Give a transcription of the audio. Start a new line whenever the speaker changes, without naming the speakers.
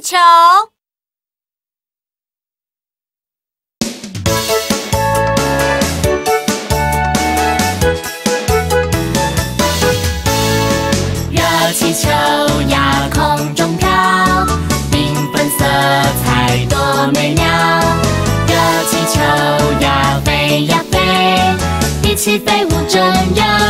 球。
热气球呀，空中飘，缤纷色彩多美妙。热气球呀，飞呀飞，一起飞舞真热。